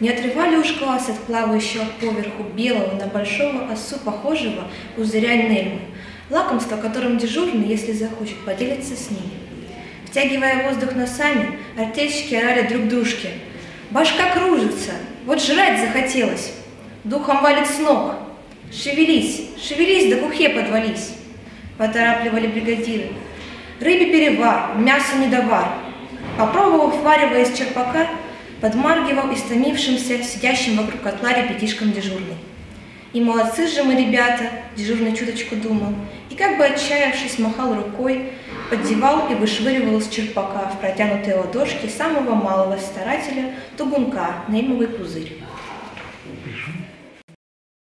не отрывали уж глаз от плавающего поверху белого на большого осу похожего пузыря Нельмы, лакомство, которым дежурный, если захочет, поделится с ними. Втягивая воздух носами, артельщики орали друг дружке. «Башка кружится! Вот жрать захотелось! Духом валит с ног! Шевелись, шевелись, да кухе подвались!» Поторапливали бригадиры. «Рыбе перевар, мясо недовар!» Попробовав, варивая из черпака, подмаргивал истомившимся, сидящим вокруг котла ребятишкам дежурный. И молодцы же мы, ребята, дежурный чуточку думал, и как бы отчаявшись махал рукой, поддевал и вышвыривал с черпака в протянутые ладошки самого малого старателя тугунка, неймовый пузырь.